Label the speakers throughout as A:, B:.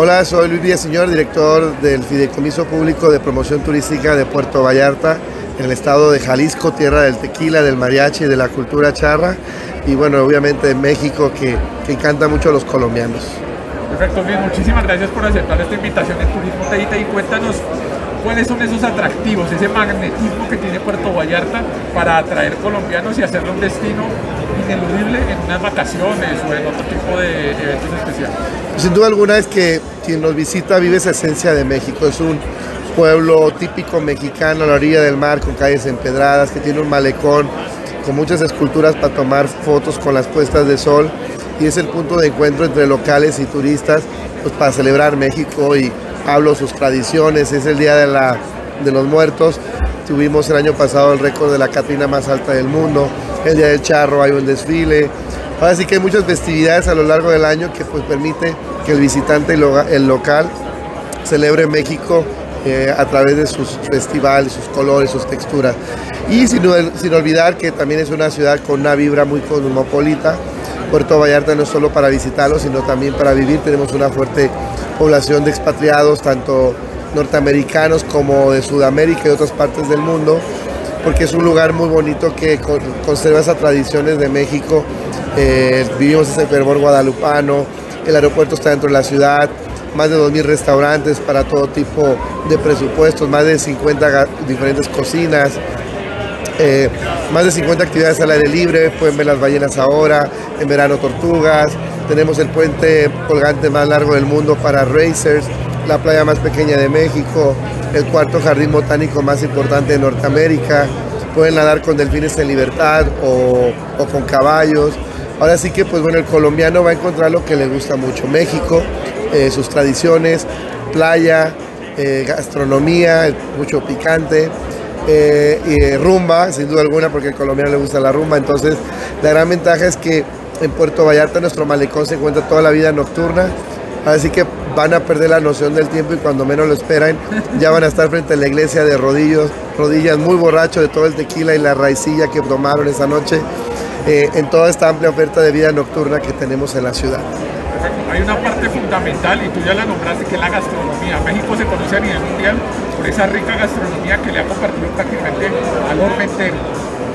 A: Hola, soy Luis Villaseñor, director del Fideicomiso Público de Promoción Turística de Puerto Vallarta, en el estado de Jalisco, tierra del tequila, del mariachi y de la cultura charra. Y bueno, obviamente de México, que, que encanta mucho a los colombianos.
B: Perfecto, bien, muchísimas gracias por aceptar esta invitación en Turismo Teita y cuéntanos cuáles son esos atractivos, ese magnetismo que tiene Puerto Vallarta para atraer colombianos y hacerlo un destino ineludible en unas vacaciones o en otro tipo de eventos especiales.
A: Sin duda alguna es que quien nos visita vive esa esencia de México, es un pueblo típico mexicano a la orilla del mar con calles empedradas, que tiene un malecón con muchas esculturas para tomar fotos con las puestas de sol y es el punto de encuentro entre locales y turistas pues, para celebrar México y hablo sus tradiciones, es el Día de, la, de los Muertos, tuvimos el año pasado el récord de la Catrina más alta del mundo, el Día del Charro hay un desfile, ahora sí que hay muchas festividades a lo largo del año que pues permite que el visitante y el local celebre México eh, a través de sus festivales, sus colores, sus texturas. Y sin, sin olvidar que también es una ciudad con una vibra muy cosmopolita, Puerto Vallarta no solo para visitarlo, sino también para vivir. Tenemos una fuerte población de expatriados, tanto norteamericanos como de Sudamérica y otras partes del mundo, porque es un lugar muy bonito que conserva esas tradiciones de México. Eh, vivimos ese fervor guadalupano, el aeropuerto está dentro de la ciudad, más de 2.000 restaurantes para todo tipo de presupuestos, más de 50 diferentes cocinas, eh, más de 50 actividades al aire libre, pueden ver las ballenas ahora, en verano tortugas, tenemos el puente colgante más largo del mundo para racers, la playa más pequeña de México, el cuarto jardín botánico más importante de Norteamérica, pueden nadar con delfines en libertad o, con caballos. Ahora sí que pues bueno, el colombiano va a encontrar lo que le gusta mucho, México, eh, sus tradiciones, playa, eh, gastronomía, mucho picante, eh, y rumba, sin duda alguna, porque al colombiano le gusta la rumba. Entonces, la gran ventaja es que en Puerto Vallarta nuestro malecón se encuentra toda la vida nocturna. Así que van a perder la noción del tiempo y cuando menos lo esperan, ya van a estar frente a la iglesia de rodillos, rodillas muy borrachos de todo el tequila y la raicilla que tomaron esa noche, eh, en toda esta amplia oferta de vida nocturna que tenemos en la ciudad.
B: Hay una parte fundamental y tú ya la nombraste que es la gastronomía. México se conoce a nivel mundial por esa rica gastronomía que le ha compartido prácticamente al orbe entero.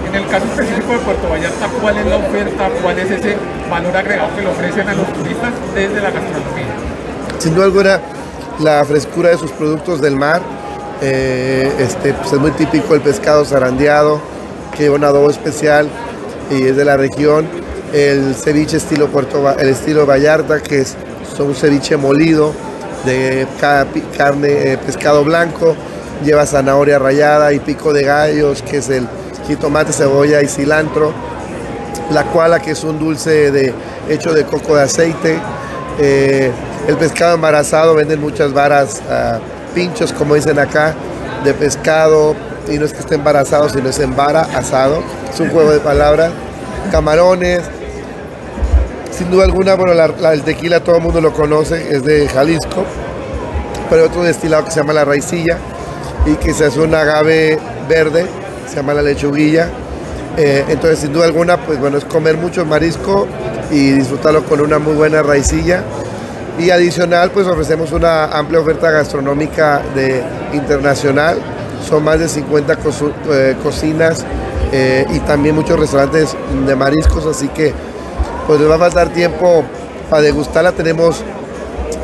B: En el caso específico de Puerto Vallarta, ¿cuál es la oferta, cuál es ese valor agregado que le ofrecen a los turistas desde la gastronomía?
A: Sin duda alguna, la frescura de sus productos del mar, eh, este, pues es muy típico el pescado zarandeado, que lleva un adobo especial y es de la región. El ceviche estilo Puerto, el estilo Vallarta, que es un ceviche molido, de carne, eh, pescado blanco, lleva zanahoria rallada y pico de gallos, que es el jitomate, cebolla y cilantro. La cuala, que es un dulce de, hecho de coco de aceite. Eh, el pescado embarazado, venden muchas varas, pinchos, como dicen acá, de pescado. Y no es que esté embarazado, sino es en vara, asado. Es un juego de palabras. Camarones, sin duda alguna, bueno, el tequila todo el mundo lo conoce, es de Jalisco, pero hay otro destilado que se llama la raicilla y que se hace un agave verde, se llama la lechuguilla. Eh, entonces, sin duda alguna, pues bueno, es comer mucho marisco y disfrutarlo con una muy buena raicilla. Y adicional, pues ofrecemos una amplia oferta gastronómica de internacional. Son más de 50 eh, cocinas eh, y también muchos restaurantes de mariscos, así que pues les va a faltar tiempo para degustarla. Tenemos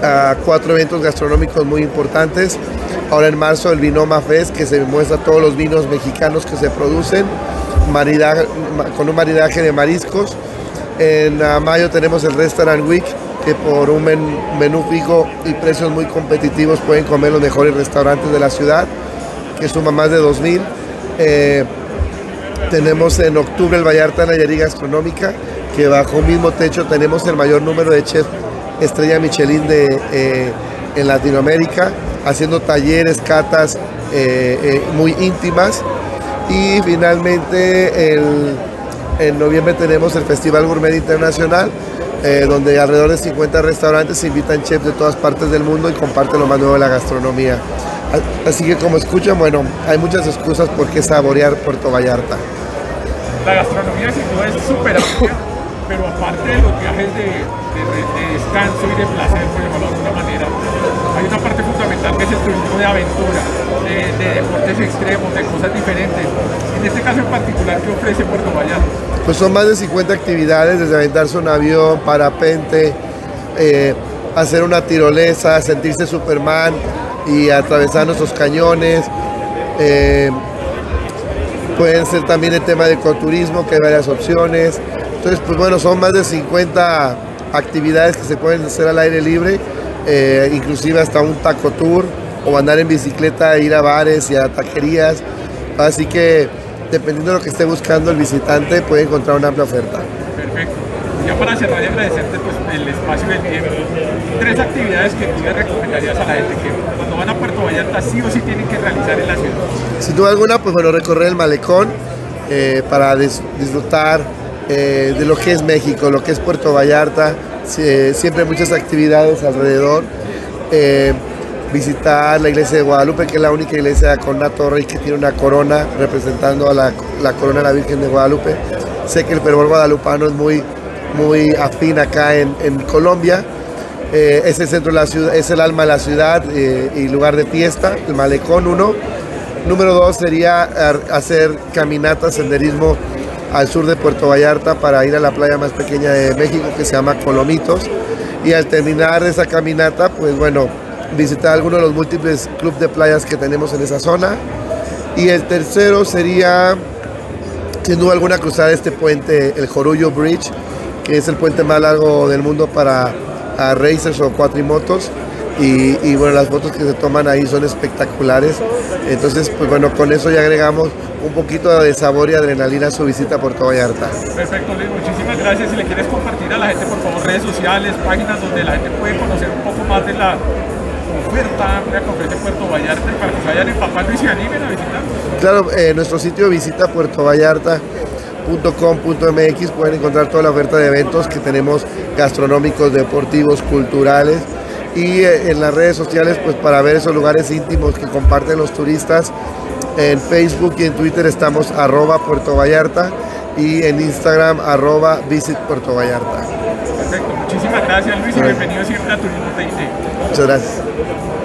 A: ah, cuatro eventos gastronómicos muy importantes. Ahora en marzo el Vinoma Fest, que se muestra todos los vinos mexicanos que se producen, con un maridaje de mariscos. En ah, mayo tenemos el Restaurant Week, que por un menú fijo y precios muy competitivos pueden comer los mejores restaurantes de la ciudad, que suma más de 2.000. Eh, tenemos en octubre el Vallarta Nayarit Gastronómica, que bajo un mismo techo tenemos el mayor número de chefs estrella Michelin de, eh, en Latinoamérica, haciendo talleres, catas eh, eh, muy íntimas. Y finalmente en noviembre tenemos el Festival Gourmet Internacional, donde alrededor de 50 restaurantes invitan chefs de todas partes del mundo y comparten lo más nuevo de la gastronomía. Así que como escuchan, bueno, hay muchas excusas por qué saborear Puerto Vallarta.
B: La gastronomía sin duda es súper amplia pero aparte de los viajes de, descanso y de placer, por ejemplo, de alguna manera, hay una parte fundamental que es el turismo de aventura, de, deportes extremos, de cosas diferentes. En este caso en particular, ¿qué ofrece Puerto Vallarta?
A: Pues son más de 50 actividades, desde aventarse un avión, parapente, eh, hacer una tirolesa, sentirse Superman y atravesar nuestros cañones. Eh, pueden ser también el tema de ecoturismo, que hay varias opciones. Entonces, pues bueno, son más de 50 actividades que se pueden hacer al aire libre, eh, inclusive hasta un taco tour o andar en bicicleta, ir a bares y a taquerías. Así que dependiendo de lo que esté buscando el visitante, puede encontrar una amplia oferta.
B: Perfecto. Ya para cerrar y agradecerte pues, el espacio del tiempo, tres actividades que tú le recomendarías a la gente que cuando van a Puerto Vallarta sí o sí tienen que realizar en la ciudad.
A: Sin duda alguna, pues bueno, recorrer el malecón eh, para disfrutar eh, de lo que es México, lo que es Puerto Vallarta, siempre muchas actividades alrededor. Eh, visitar la iglesia de Guadalupe, que es la única iglesia con una torre y que tiene una corona representando a la, corona de la Virgen de Guadalupe. Sé que el fervor guadalupano es muy, muy afín acá en, Colombia. Eh, es el centro de la ciudad, es el alma de la ciudad y lugar de fiesta, el malecón uno. Número dos sería hacer caminatas, senderismo al sur de Puerto Vallarta para ir a la playa más pequeña de México que se llama Colomitos. Y al terminar esa caminata, pues bueno, visitar alguno de los múltiples clubes de playas que tenemos en esa zona. Y el tercero sería, sin duda alguna, cruzar este puente, el Jorullo Bridge, que es el puente más largo del mundo para racers o cuatrimotos. Y, y, bueno, las fotos que se toman ahí son espectaculares. Entonces, pues bueno, con eso ya agregamos un poquito de sabor y adrenalina a su visita a Puerto Vallarta.
B: Perfecto, Luis, muchísimas gracias. Si le quieres compartir a la gente, por favor, redes sociales, páginas donde la gente puede conocer un poco más de la oferta amplia que ofrece Puerto Vallarta para que se vayan empapando y se animen a visitar.
A: Claro, eh, nuestro sitio visita Puerto Vallarta.com.mx pueden encontrar toda la oferta de eventos que tenemos gastronómicos, deportivos, culturales y eh, en las redes sociales pues para ver esos lugares íntimos que comparten los turistas en Facebook y en Twitter estamos arroba Puerto Vallarta y en Instagram arroba Visit Puerto Vallarta.
B: Perfecto, muchísimas gracias Luis y bienvenido siempre a Turismo TIT.
A: Muchas gracias.